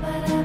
para